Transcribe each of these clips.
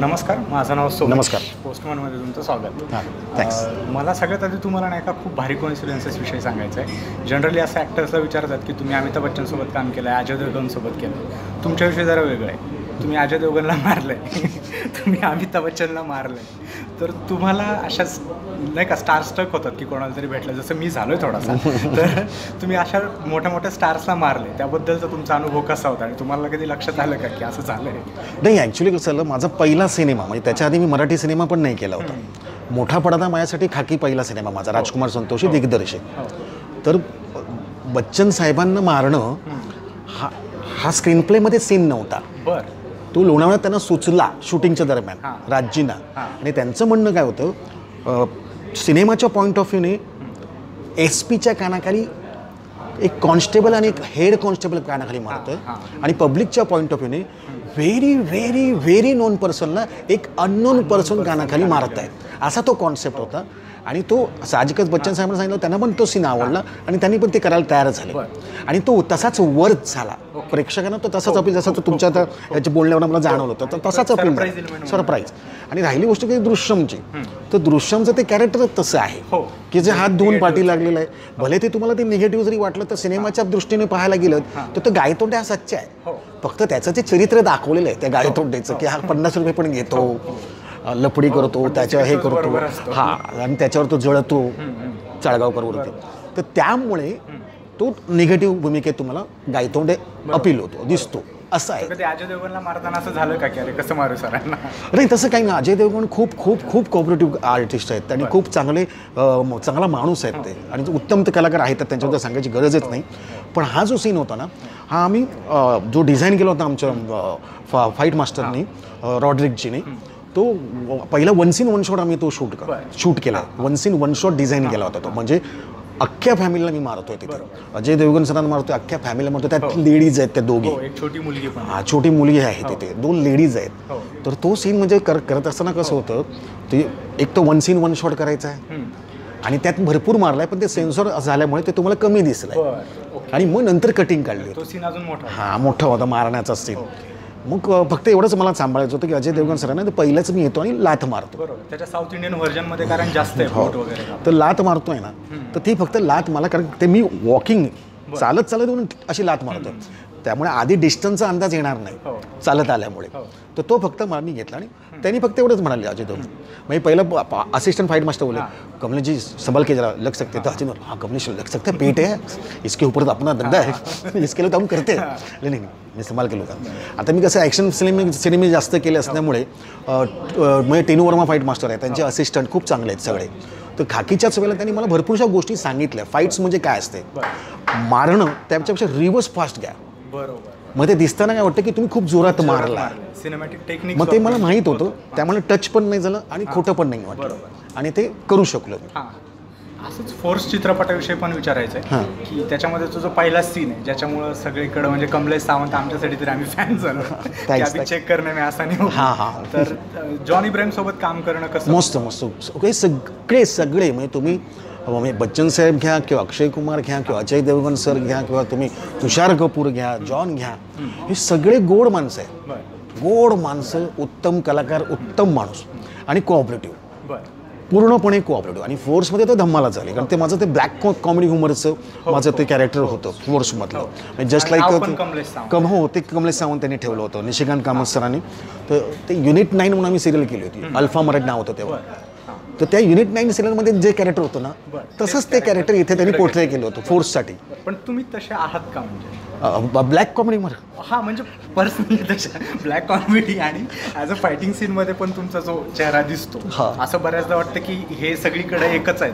नमस्कार माझं नाव सोमेश नमस्कार. पोस्टमॅनमध्ये तुमचं स्वागत. थँक्स मला सगळ्यात आधी तुम्हाला नाही का खूप भारी कोइन्सिडेन्सेस विषयी सांगायचं आहे. जनरली असं ॲक्टर्सला विचारतात की तुम्ही अमिताभ बच्चनसोबत काम केलं आहे अजय देवगनसोबत केलं तुमच्याविषयी जरा वेगळं आहे. तुम्ही अजय देवगनला मारलं आहे तुम्ही अमिताभ बच्चनला मारलं तर तुम्हाला अशाच नाही का स्टार स्टक होतात की कोणाला तरी भेटलं. जसं मी झालो आहे थोडासा. तर तुम्ही अशा मोठ्या मोठ्या स्टार्सला मारले त्याबद्दलचा तुमचा अनुभव कसा होता? आणि तुम्हाला कधी लक्षात आलं का की असं झालं आहे नाही ॲक्च्युली कसं झालं माझा पहिला सिनेमा म्हणजे त्याच्या आधी मी मराठी सिनेमा पण नाही केला होता. मोठा पडदा माझ्यासाठी खाकी पहिला सिनेमा माझा राजकुमार संतोषी दिग्दर्शक हो. तर बच्चन साहेबांना मारणं हा हा स्क्रीन प्लेमध्ये सीन नव्हता. बरं. तो लोणावळ्यात त्यांना सुचला शूटिंगच्या दरम्यान हां. राजींना. आणि त्यांचं म्हणणं काय होतं सिनेमाच्या पॉईंट ऑफ व्ह्यूने एस पीच्या कानाखाली एक कॉन्स्टेबल आणि एक हेड कॉन्स्टेबल कानाखाली मारतोय हां. आणि पब्लिकच्या पॉईंट ऑफ व्ह्यूने व्हेरी व्हेरी व्हेरी नोन पर्सनला एक अननोन पर्सन कानाखाली मारत आहेत असा तो कॉन्सेप्ट होता आणि तो साहजिकच बच्चन साहेबांना सांगितलं त्यांना पण तो सीन आवडला आणि त्यांनी पण ते करायला तयार झाले. आणि तो तसाच वर्क झाला. प्रेक्षकांना तो तसाच अपील जसा तो तुमच्या आता याच्या बोलण्यावर मला जाणवलं होतं तर तसाच अपील सरप्राईज आणि राहिली गोष्ट की दृश्यमची. तर दृश्यमचं ते कॅरेक्टर तसं आहे. हो. की जे हात धुवून पाठी लागलेलं आहे. भले ते तुम्हाला ते निगेटिव्ह जरी वाटलं तर सिनेमाच्या दृष्टीने पाहायला गेलं तर तो गायतोंडे हा सच्चा आहे. हो. फक्त त्याचं ते चरित्र दाखवलेलं आहे त्या गायतोंडेचं की हा पन्नास रुपये पण घेतो. लपडी करतो त्याच्या हे करतो. हा आणि त्याच्यावर तो जळतो चाळगावकरवरती तर त्यामुळे तो निगेटिव्ह भूमिकेत तुम्हाला गायतोंडे अपील होतो दिसतो. असं आहे. अजय मारताना असं झालं का की अरे कसं मारू सरांना? नाही तसं काही नाही. अजय देवगण खूप खूप खूप कॉपरेटिव्ह आर्टिस्ट आहेत. आणि खूप चांगले चांगला माणूस आहेत ते. आणि उत्तम कलाकार आहेत त्यांच्याबद्दल सांगायची गरजच नाही. पण हा जो सीन होता ना हा आम्ही जो डिझाईन केला होता आमच्या फाईट मास्टरनी रॉड्रिकजीने तो पहिला वन सीन वन शॉट आम्ही तो शूट. शूट केला. One scene one shot design केला होता तो. म्हणजे अख्ख्या फॅमिलीला मी मारतोय तिथे. अजय देवगण सरांना मारतोय अख्ख्या फॅमिलीला मारतोय. त्यात लेडीज आहेत त्या दोघी. हो एक छोटी मुलगी हा छोटी मुलगी आहे तिथे. दोन लेडीज आहेत. हो. तर तो सीन म्हणजे कर करत असताना कसं होतं ते एक तर वन सीन वन शॉट करायचा आहे. आणि त्यात भरपूर मारलाय पण ते सेन्सॉर झाल्यामुळे ते तुम्हाला कमी दिसलंय. आणि मग नंतर कटिंग काढली हा मोठा होता मारण्याचा सीन मग फक्त एवढंच मला सांभाळायचं होतं की अजय देवगण सरांना ते पहिलंच मी येतो आणि लाथ मारतो. त्याच्या साऊथ इंडियन व्हर्जनमध्ये कारण जास्त आहे हो. तर लात मारतोय ना तर ती फक्त लात मला कारण ते मी वॉकिंग चालत चालत म्हणून अशी लात मारतोय. त्यामुळे आधी डिस्टन्सचा अंदाज येणार हो. नाही चालत आल्यामुळे. हो. तर तो फक्त मी घेतला आणि त्यांनी फक्त एवढंच म्हणाले अजय म्हणजे पहिलं असिस्टंट फाइट मास्टर बोले कमलेश जी संभल के जरा लग सकते तो अजय हाँ कमलेश लग सकता है पेट है. इसके ऊपर तो अपना धंधा है. इसके लिए तो हम करते हैं. नाही नाही मी संभाल के लोक आता मी कसं ॲक्शन सिनेमे सिनेमे जास्त केले असल्यामुळे अ, अ, म्हणजे टेनू वर्मा फाईट मास्टर आहे. त्यांचे असिस्टंट खूप चांगले आहेत सगळे. तर खाकीच्याच वेळेला त्यांनी मला भरपूरशा गोष्टी सांगितल्या. फाईट्स म्हणजे काय असते? मारणं त्याच्यापेक्षा रिव्हर्स फास्ट घ्या. बरोबर. मग ते दिसताना काय वाटतं की तुम्ही खूप जोरात मारला? सिनेमॅटिक टेक्निक मग ते मला माहीत होतं. त्यामुळे टच पण नाही झालं आणि खोटं पण नाही वाटलं. आणि ते करू शकलो असंच फोर्स चित्रपटाविषयी पण विचारायचं. आहे की त्याच्यामध्ये तो जो पहिला सीन आहे ज्याच्यामुळं सगळीकडे म्हणजे कमलेश सावंत आमच्यासाठी तरी आम्ही फॅन झालो. आम्ही चेक करणे मी असा नाही. हां, हां. तर जॉन इब्राहिम सोबत काम करणं कसं? मस्त मस्त. सगळे सगळे सगळे म्हणजे तुम्ही म्हणजे बच्चन साहेब घ्या किंवा अक्षय कुमार घ्या किंवा अजय देवगण सर घ्या किंवा तुम्ही तुषार कपूर घ्या जॉन घ्या हे सगळे गोड माणसं आहेत गोड माणसं उत्तम कलाकार उत्तम माणूस आणि कोऑपरेटिव्ह पूर्णपणे कोऑपरेटिव्ह आणि फोर्समध्ये तर धम्माला झाले कारण ते माझं ते ब्लॅक कॉमेडी ह्युमरचं माझं ते कॅरेक्टर होतं फोर्समधलं जस्ट लाईक. कम हो ते कमलेश सावंत त्यांनी ठेवलं होतं निशिकांत कामत सरांनी. तर ते युनिट नाईन म्हणून आम्ही सिरियल केली होती. अल्फा मराठी नाव होतं तेव्हा. तर त्या युनिट नाईन सिरियलमध्ये जे कॅरेक्टर होतं ना. तसंच ते कॅरेक्टर इथे त्यांनी पोर्ट्रे केलं होतं फोर्ससाठी पण तुम्ही तसे आहात का म्हणजे? ब्लॅक कॉमेडीमध्ये हा म्हणजे पर्सनली तशा ब्लॅक कॉमेडी आणि ॲज अ फायटिंग सीन मध्ये पण तुमचा जो चेहरा दिसतो हा. असं बऱ्याचदा वाटतं की हे सगळीकडे एकच आहेत.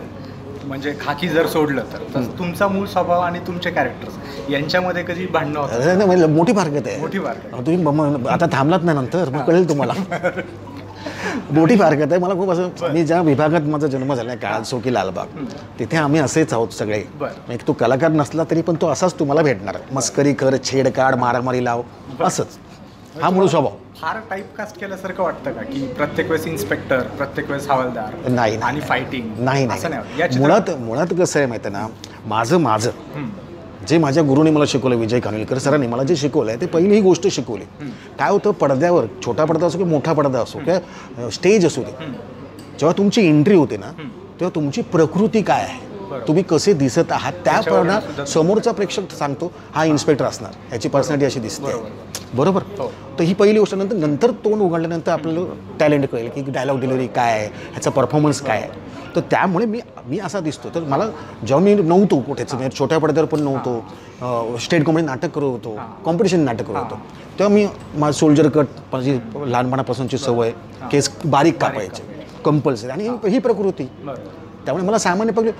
म्हणजे खाकी जर सोडलं तर. तुमचा मूळ स्वभाव आणि तुमचे कॅरेक्टर्स यांच्यामध्ये कधी भांडणं होतं म्हणजे मोठी फारकत आहे. मोठी फारकत. तुम्ही आता थांबलात ना नंतर मग कळेल तुम्हाला. मोठी फारकत आहे. मला खूप असं मी ज्या विभागात माझा जन्म झाला काळात चौकी लालबाग तिथे आम्ही असेच आहोत सगळे. एक तो कलाकार नसला तरी पण तो असाच तुम्हाला भेटणार. मस्करी कर छेड काढ मारामारी लाव. असंच. हा मूळ स्वभाव. फार टाईपकास्ट केल्यासारखं वाटतं का? की प्रत्येक वेळेस इन्स्पेक्टर प्रत्येक वेळेस हवालदार नाही, आणि फायटिंग नाही नाही. मुळात मुळात कसं आहे माहिती ना? माझं माझं. जे माझ्या गुरुने मला शिकवलं विजय खानविलकर सरांनी मला जे शिकवलं आहे ते पहिली ही गोष्ट शिकवली. काय होतं पडद्यावर छोटा पडदा असो की मोठा पडदा असो किंवा स्टेज असू दे. जेव्हा तुमची एंट्री होते ना तेव्हा तुमची प्रकृती काय आहे? तुम्ही कसे दिसत आहात? त्याप्रमाणे समोरचा प्रेक्षक सांगतो हा इन्स्पेक्टर असणार. याची पर्सनॅलिटी अशी दिसते. बरोबर. तर ही पहिली गोष्ट नंतर नंतर तोंड उघडल्यानंतर आपल्याला टॅलेंट कळेल की डायलॉग डिलिव्हरी काय आहे ह्याचा परफॉर्मन्स काय आहे. तर त्यामुळे मी मी असा दिसतो. तर मला जेव्हा मी नव्हतो कुठेच म्हणजे छोट्या पडद्यावर पण नव्हतो स्टेट कॉमेडी नाटक करत होतो कॉम्पिटिशन नाटक करत होतो. तेव्हा मी माझं सोल्जर कट माझी लहानपणापासूनची सवय केस बारीक कापायचे कंपल्सरी आणि ही- प्रकृती. त्यामुळे मला सामान्य पकडले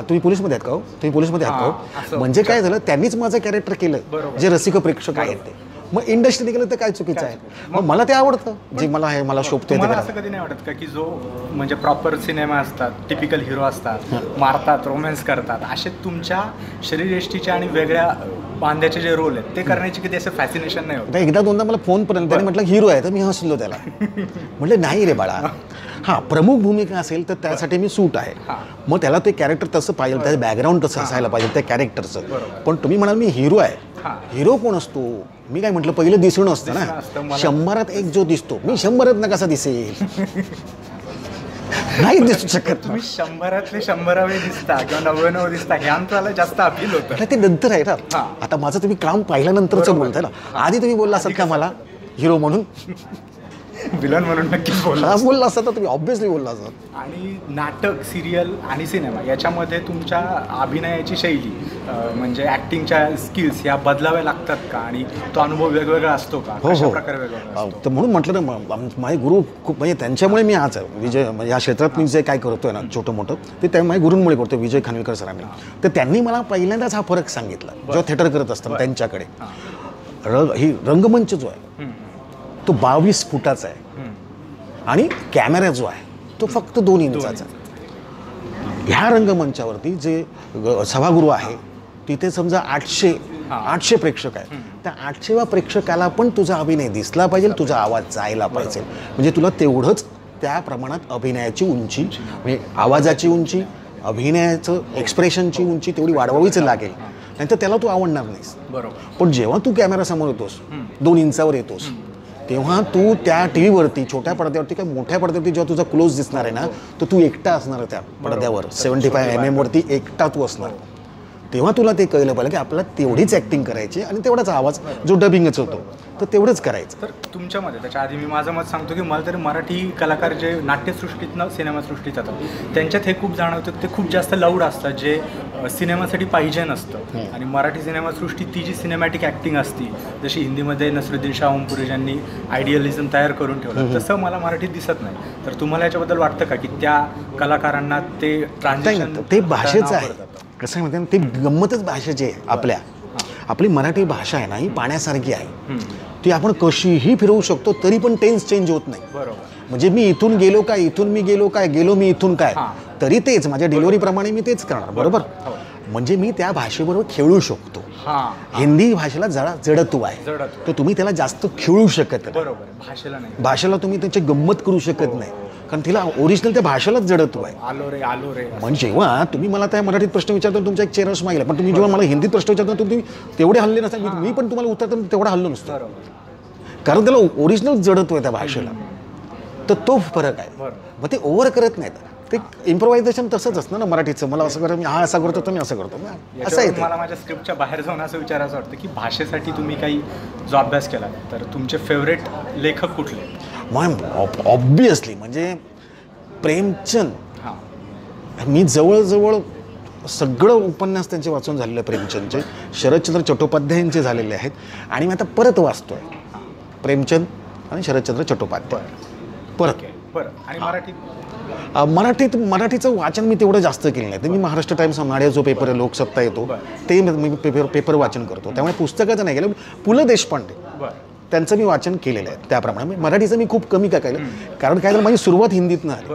तुम्ही पोलीसमध्ये आहेत का हो? तुम्ही पोलीसमध्ये आहात का हो? म्हणजे काय झालं त्यांनीच माझं कॅरेक्टर केलं. जे रसिक प्रेक्षक आहेत ते. मग इंडस्ट्रीने केलं तर काय चुकीचं आहे? मग मला ते आवडतं. जे मला आहे मला शोभते. असं कधी नाही वाटत का की जो म्हणजे प्रॉपर सिनेमा असतात टिपिकल हिरो असतात मारतात रोमॅन्स करतात असे तुमच्या शरीरयष्टीचे आणि वेगळ्या बांध्याचे जे रोल आहेत ते करण्याची कधी असं फॅसिनेशन नाही होत? एकदा दोनदा मला फोन पर्यंत त्याने म्हटलं हिरो आहे तर मी हसलो त्याला. म्हटलं नाही रे बाळा. हां प्रमुख भूमिका असेल तर त्यासाठी मी सूट आहे. मग त्याला ते कॅरेक्टर तसं पाहिजे त्याचं बॅकग्राऊंड तसं असायला पाहिजे त्या कॅरेक्टरचं पण तुम्ही म्हणाल मी हिरो आहे. हिरो कोण असतो? मी काय म्हटलं पहिलं दिसणं असतं असतं ना. शंभरात एक जो दिसतो मी शंभरात ना कसा दिसेल? नाही दिसू शकत. तुम्ही शंभरातले शंभरावे दिसता किंवा नव्याण्णव दिसता हे आमचं जास्त अपील होतं. ते नंतर आहे ना. आता माझं तुम्ही काम पाहिल्यानंतरच बोलताय ना. आधी तुम्ही बोलला असतात का मला? हिरो म्हणून? विलन म्हणून नक्कीच बोलला बोलला असता तर तुम्ही ऑब्विसली बोलला असतात आणि नाटक सिरियल आणि सिनेमा याच्यामध्ये तुमच्या अभिनयाची शैली म्हणजे ॲक्टिंगच्या स्किल्स या बदलाव्या लागतात का? आणि तो अनुभव वेगवेगळा असतो का? हो हो. प्रकारे वेगवेगळा तर म्हणून म्हटलं ना माझे गुरु खूप म्हणजे त्यांच्यामुळे मी आज आहे. विजय म्हणजे या क्षेत्रात मी जे काय करतोय ना छोटं मोठं ते त्या माझ्या गुरूंमुळे करतो विजय खानविलकर सरांनी. तर त्यांनी मला पहिल्यांदाच हा फरक सांगितला जेव्हा थिएटर करत असताना त्यांच्याकडे. रंग ही रंगमंच जो आहे तो बावीस फुटाचा आहे. आणि कॅमेरा जो आहे तो फक्त दोन इंचाचा आहे. ह्या रंगमंचावरती जे सभागृह आहे तिथे समजा आठशे आठशे प्रेक्षक आहेत. त्या आठशेव्या प्रेक्षकाला पण तुझा अभिनय दिसला पाहिजे तुझा आवाज जायला पाहिजे. म्हणजे तुला तेवढंच त्या प्रमाणात अभिनयाची उंची म्हणजे आवाजाची उंची अभिनयाचं एक्सप्रेशनची उंची तेवढी वाढवावीच लागेल. नाहीतर त्याला तू आवडणार नाहीस. बरोबर. पण जेव्हा तू कॅमेरासमोर येतोस दोन इंचावर येतोस तेव्हा तू त्या टी व्हीवरती छोट्या पडद्यावरती किंवा मोठ्या पडद्यावरती जेव्हा तुझा क्लोज दिसणार आहे ना तर तू एकटा असणार आहे त्या पडद्यावर. सेवन्टी फाय एम एमवरती एकटा तू असणार. तेव्हा तुला ते कळलं पाहिजे की आपल्याला तेवढीच ॲक्टिंग करायची आणि तेवढाच आवाज जो डबिंगच होतो तर तेवढंच करायचं. तर तुमच्यामध्ये त्याच्या आधी मी माझं मत सांगतो की मला तरी मराठी कलाकार जे नाट्यसृष्टीतनं सिनेमासृष्टीत जातात त्यांच्यात हे खूप जाणवतं ते खूप जास्त लाऊड असतात जे सिनेमासाठी पाहिजे नसतं. आणि मराठी सिनेमासृष्टीत ती जी सिनेमॅटिक ॲक्टिंग असती जशी हिंदीमध्ये नसरुद्दीन शाह ओमपुरे यांनी आयडियलिझम तयार करून ठेवलं तसं मला मराठीत दिसत नाही. तर तुम्हाला याच्याबद्दल वाटतं का की त्या कलाकारांना ते ट्रान्झॅक्शन ते भाषेचं आहे. कसं आहे माहिती ते गंमतच भाषेची आहे आपल्या. आपली मराठी भाषा आहे ना ही पाण्यासारखी आहे. ती आपण कशीही फिरवू शकतो तरी पण टेन्स चेंज होत नाही. बरोबर. म्हणजे मी इथून गेलो काय इथून मी गेलो काय गेलो मी इथून काय हां. तरी तेच माझ्या डिलिव्हरीप्रमाणे मी तेच करणार बरोबर. हो. म्हणजे मी त्या भाषेबरोबर खेळू शकतो. हां. हिंदी भाषेला जरा जडत्व आहे. तर तुम्ही त्याला जास्त खेळू शकत नाही. भाषेला नाही. भाषेला तुम्ही त्याची गंमत करू शकत नाही. कारण तिला ओरिजिनल त्या भाषेलाच जडत्व आहे. आलो रे आलो रे. म्हणजे जेव्हा तुम्ही मला त्या मराठीत प्रश्न विचारता तुमचा एक चेहरा स्माईल आहे पण तुम्ही जेव्हा मला हिंदीत प्रश्न विचारता तुम्ही तेवढे हल्ले नसतात मी- मी पण तुम्हाला उत्तर तेवढा हल्लो नसतो. बरोबर. कारण त्याला ओरिजिनल जडत्व आहे त्या भाषेला. तर तो फरक आहे. बरं. मग ते ओव्हर करत नाहीत. ते इम्प्रोव्हायझेशन तसंच असतं ना मराठीचं. मला असं करत मी हा असा करतो तर मी असं करतो. मग असं आहे याच्यावरून ते. मला माझ्या स्क्रिप्टच्या बाहेर जाऊन असं विचारायचं वाटतं की भाषेसाठी तुम्ही काही जो अभ्यास केला तर तुमचे फेवरेट लेखक कुठले? मग ऑब्विसली म्हणजे प्रेमचंद. हां. मी जवळजवळ सगळं उपन्यास त्यांचे वाचून झालेले आहे प्रेमचंदचे शरदचंद्र चट्टोपाध्यायांचे झालेले आहेत. आणि मी आता परत वाचतोय. प्रेमचंद आणि शरदचंद्र चट्टोपाध्याय. परत. बरं. आणि मराठीत मराठीत मराठीचं वाचन मी तेवढं जास्त केलं नाही. तर मी महाराष्ट्र टाइम्स नाड्या जो पेपर आहे लोकसत्ता येतो ते मी पेपर पेपर वाचन करतो. त्यामुळे पुस्तकाचं नाही केलं. पु. ल. देशपांडे. त्यांचं मी वाचन केलेलं आहे. त्याप्रमाणे मी मराठीचं मी खूप कमी काय केलं. कारण काय झालं माझी सुरुवात हिंदीतनं आली.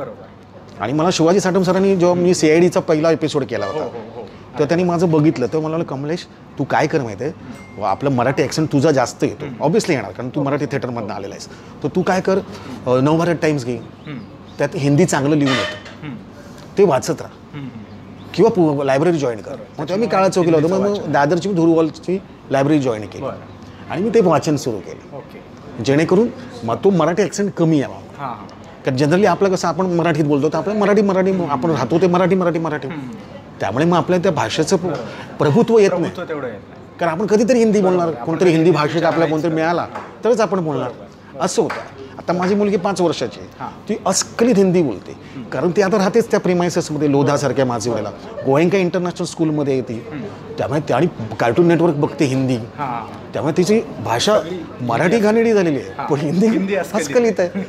आणि मला शिवाजी साठम सरांनी जेव्हा मी सी आय डीचा पहिला एपिसोड केला हो होता हो हो तर त्यांनी माझं बघितलं. तर मला कमलेश तू काय कर माहिती आहे आपलं मराठी ॲक्सेंट तुझा जास्त येतो. ऑब्विसली येणार कारण तू मराठी थिएटरमधनं आलेला आहेस. तर तू काय कर नवभारत टाइम्स घे. त्यात हिंदी चांगलं लिहून येतं. ते वाचत राहा. किंवा लायब्ररी जॉईन कर. मग तेव्हा मी काळा चौकीला होतो. मग दादरची धुरुवलची लायब्ररी जॉईन केली. आणि मी ते वाचन सुरू केलं. ओके. जेणेकरून मग तो मराठी ॲक्सेंट कमी यावा. हां हां. कारण जनरली आपलं कसं आपण मराठीत बोलतो तर आपलं मराठी मराठी आपण राहतो ते मराठी मराठी मराठी. त्यामुळे मग आपल्या त्या भाषेचं प्रभुत्व येत नाही. प्रभुत्व तेवढं येत नाही. कारण आपण कधीतरी हिंदी बोलणार कोणतरी हिंदी भाषेत आपल्याला कोणतरी मिळाला तरच आपण बोलणार. असं होतं. आता माझी मुलगी पाच वर्षाची आहे. ती अस्खलित हिंदी बोलते. कारण ती आता राहतेच त्या प्रिमायसेसमध्ये लोधासारख्या माझीवऱ्याला गोयंका इंटरनॅशनल स्कूलमध्ये येते त्यामुळे ती आणि कार्टून नेटवर्क बघते हिंदी. हां. त्यामुळे तिची भाषा मराठी घाणेडी झालेली आहे. पण हिंदी. अस्खलित आहे.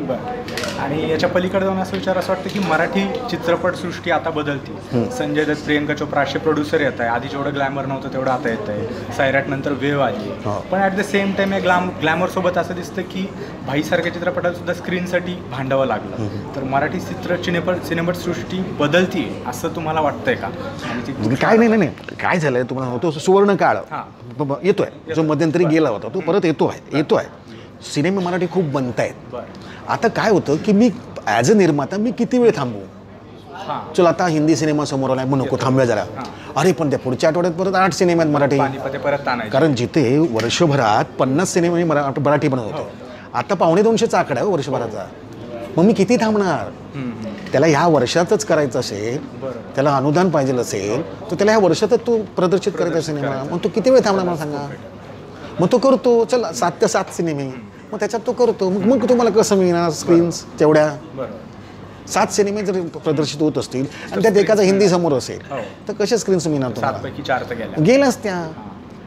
बरं. आणि याच्या पलीकडे जाऊन असं विचार असं वाटतं की मराठी चित्रपटसृष्टी आता बदलती. संजय दत्त प्रियंका चोप्रा असे प्रोड्युसर येत आहे. आधी जेवढं ग्लॅमर नव्हतं तेवढं आता येत आहे. सैराट नंतर वेव आली. पण ॲट द सेम टाइम या ग्लॅम ग्लॅमर सोबत असं दिसतं की भाईसारख्या चित्रपटाला सुद्धा स्क्रीनसाठी भांडावं लागलं. तर मराठी चित्र चित्रपट सिनेपटसृष्टी बदलती असं तुम्हाला वाटतंय का? म्हणजे काय नाही नाही नाही. काय झालंय तुम्हाला सांगतो? सुवर्ण काळ हां. येतोय. जो मध्यंतरी गेला होता. तो परत येतो आहे येतो आहे सिनेमे मराठी खूप बनतायत. बरं. आता काय होतं की मी ॲज अ निर्माता मी किती वेळ थांबू? हां. चल आता हिंदी सिनेमा समोर आलाय मग नको थांबूया जरा. अरे पण त्या पुढच्या आठवड्यात परत आठ सिनेमात मराठी. कारण जिथे वर्षभरात पन्नास सिनेमे मरा मराठी बनवत होते. आता पावणे दोनशेचा आकडा आहे हो वर्षभराचा. मग मी किती थांबणार? त्याला ह्या वर्षातच करायचं असेल त्याला अनुदान पाहिजे असेल तर त्याला ह्या वर्षातच तो प्रदर्शित करायचा सिनेमा. मग तो किती वेळ थांबणार मला सांगा? मग तो करतो चल सात ते सात सिनेमे. मग त्याच्यात तो करतो. मग मग तुम्हाला कसं मिळणार स्क्रीन्स तेवढ्या? सात सिनेमे जर प्रदर्शित होत असतील आणि त्यात एकाचा हिंदी समोर असेल हो. तर कशा स्क्रीन्स मिळणार तुम्हाला? गेल्याच त्या.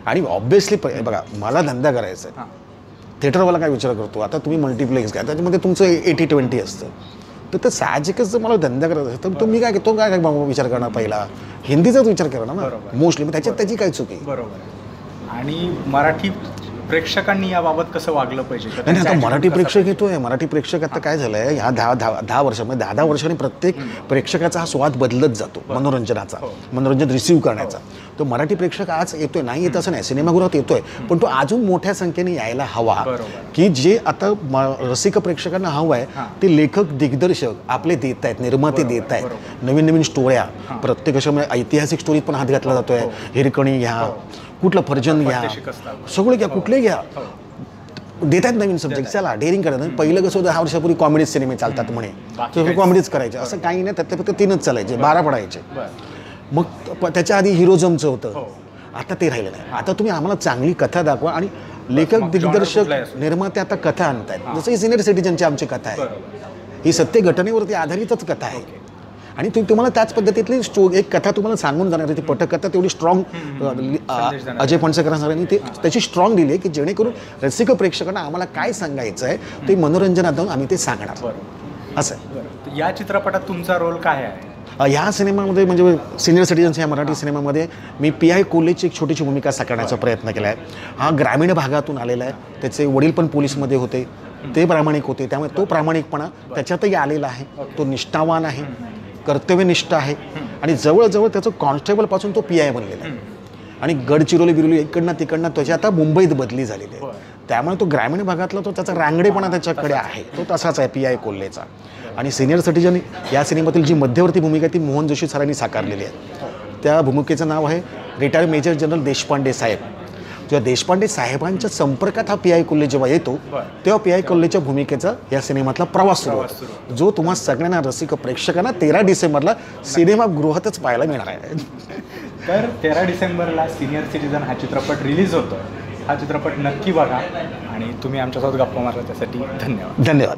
आणि ऑब्विसली बघा मला धंदा करायचा आहे. थिएटरवाला काय विचार करतो? आता तुम्ही मल्टिप्लेक्स घ्या त्याच्यामध्ये तुमचं एटी ट्वेंटी असतं. तर ते साहजिकच जर मला धंदा करायचा असेल तर तो मी काय तो काय काय बाबा विचार करणार पहिला? हिंदीचाच विचार करणार ना. मोस्टली त्याच्यात त्याची काय चुकी बरोबर. आणि मराठी प्रेक्षकांनी याबाबत कसं वागलं पाहिजे? नाही नाही, आता मराठी प्रेक्षक येतोय मराठी प्रेक्षक आता काय झालंय ह्या दहा दहा दहा वर्षामध्ये दहा दहा वर्षांनी प्रत्येक प्रेक्षकाचा हा स्वाद बदलत जातो मनोरंजनाचा हो. मनोरंजन रिसीव्ह करण्याचा. तो मराठी प्रेक्षक आज येतोय नाही येत असं नाही सिनेमागृहात येतोय पण तो अजून मोठ्या संख्येने यायला हवा. की जे आता रसिक प्रेक्षकांना हवं आहे. ते लेखक दिग्दर्शक आपले देत आहेत निर्माते देत आहेत. नवीन नवीन स्टोऱ्या प्रत्येक अशा म्हणजे ऐतिहासिक स्टोरीत पण हात घातला जातोय. हिरकणी घ्या कुठलं फर्जन घ्या. सगळं घ्या कुठले घ्या. देतात नवीन सब्जेक्ट चला डेअरिंग करतात पहिलं कसं होतं दहा वर्षापूर्वी कॉमेडी सिनेमे चालतात म्हणे. कॉमेडीज करायचे. असं काही नाही त्यातले फक्त तीनच चालायचे बारा पडायचे. मग त्याच्या आधी हिरोजमचं होतं. हो. आता ते राहिलं नाही. आता तुम्ही आम्हाला चांगली कथा दाखवा आणि लेखक दिग्दर्शक. निर्माते आता कथा आणतायत. जसं ही सिनियर सिटीजनची आमची कथा आहे. ही सत्य घटनेवरती आधारितच कथा आहे. आणि तुम्ही तुम्हाला त्याच पद्धतीतली स्टो एक कथा तुम्हाला सांगून जाणार ती पटकथा तेवढी स्ट्रॉंग. अजय फणसेकर सरांनी ते त्याची स्ट्रॉंग दिली आहे की जेणेकरून रसिक प्रेक्षकांना आम्हाला काय सांगायचं आहे ते मनोरंजनातून आम्ही ते सांगणार. असं या चित्रपटात तुमचा रोल काय आहे? ह्या सिनेमामध्ये म्हणजे सिनियर सिटीजन्स या मराठी सिनेमामध्ये मी पी आय कोलेची एक छोटीशी भूमिका साकारण्याचा प्रयत्न केला आहे हा ग्रामीण भागातून आलेला आहे. त्याचे वडील पण पोलीसमध्ये होते. ते प्रामाणिक होते. त्यामुळे तो प्रामाणिकपणा त्याच्यातही आलेला आहे. तो निष्ठावान आहे. कर्तव्यनिष्ठ आहे. आणि जवळजवळ त्याचं कॉन्स्टेबलपासून तो पी आय बनलेला आहे. आणि गडचिरोली बिरोली इकडनं तिकडनं त्याची आता मुंबईत बदली झालेली आहे. त्यामुळे तो ग्रामीण भागातला तो त्याचा रांगडेपणा त्याच्याकडे आहे. तो तसाच आहे पी आय कोल्हेचा. आणि सिनियर सिटीजन या सिनेमातील जी मध्यवर्ती भूमिका ती मोहन जोशी सरांनी साकारलेली आहे. त्या भूमिकेचं नाव आहे रिटायर्ड मेजर जनरल देशपांडे साहेब. जेव्हा देशपांडे साहेबांच्या संपर्कात हा पी आय कोल्हे जेव्हा येतो तेव्हा पी आय कोल्हेच्या भूमिकेचा या सिनेमातला प्रवास सुरू होतो. जो तुम्हा सगळ्यांना रसिक प्रेक्षकांना तेरा डिसेंबरला सिनेमागृहातच पाहायला मिळणार आहे. तर तेरा डिसेंबरला सिनियर सिटीजन हा चित्रपट रिलीज होतो. हा चित्रपट नक्की बघा आणि तुम्ही आमच्यासोबत गप्पा मारला त्यासाठी धन्यवाद. धन्यवाद.